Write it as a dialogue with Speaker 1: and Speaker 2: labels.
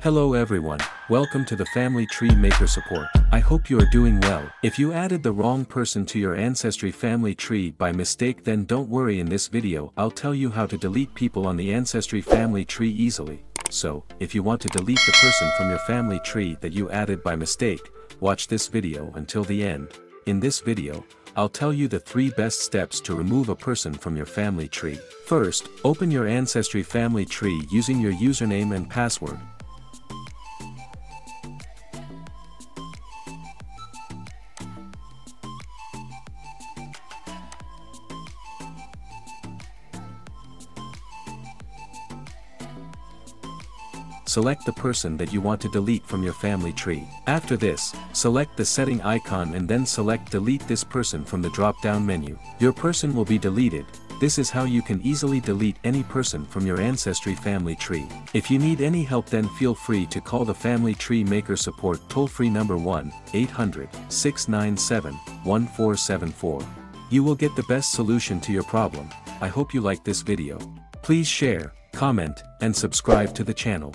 Speaker 1: Hello everyone, welcome to the Family Tree Maker support. I hope you are doing well. If you added the wrong person to your Ancestry family tree by mistake then don't worry in this video I'll tell you how to delete people on the Ancestry family tree easily. So, if you want to delete the person from your family tree that you added by mistake, watch this video until the end. In this video, I'll tell you the 3 best steps to remove a person from your family tree. First, open your Ancestry family tree using your username and password. Select the person that you want to delete from your family tree. After this, select the setting icon and then select delete this person from the drop-down menu. Your person will be deleted, this is how you can easily delete any person from your Ancestry family tree. If you need any help then feel free to call the Family Tree Maker support toll-free number 1-800-697-1474. You will get the best solution to your problem. I hope you like this video. Please share, comment, and subscribe to the channel.